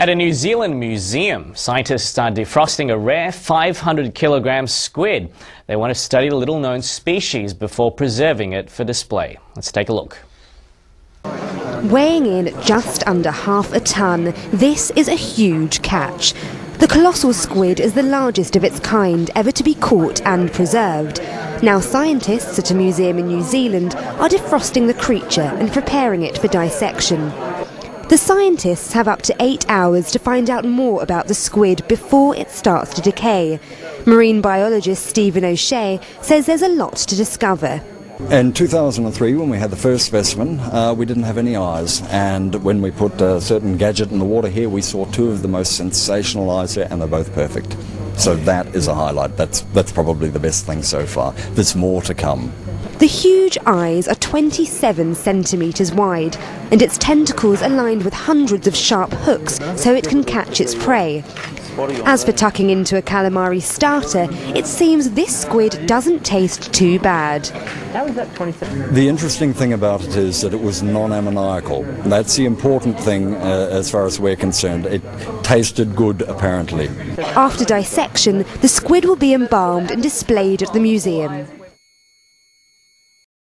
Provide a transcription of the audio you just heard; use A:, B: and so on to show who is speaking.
A: At a New Zealand museum, scientists are defrosting a rare 500 kilogram squid. They want to study the little known species before preserving it for display. Let's take a look.
B: Weighing in just under half a tonne, this is a huge catch. The colossal squid is the largest of its kind ever to be caught and preserved. Now scientists at a museum in New Zealand are defrosting the creature and preparing it for dissection. The scientists have up to eight hours to find out more about the squid before it starts to decay. Marine biologist Stephen O'Shea says there's a lot to discover.
C: In 2003, when we had the first specimen, uh, we didn't have any eyes, and when we put a certain gadget in the water here, we saw two of the most sensational eyes there, and they're both perfect. So that is a highlight. That's that's probably the best thing so far. There's more to come.
B: The huge eyes are 27 centimetres wide, and its tentacles are lined with hundreds of sharp hooks so it can catch its prey. As for tucking into a calamari starter, it seems this squid doesn't taste too bad.
C: The interesting thing about it is that it was non-ammoniacal. That's the important thing uh, as far as we're concerned. It tasted good, apparently.
B: After dissection, the squid will be embalmed and displayed at the museum.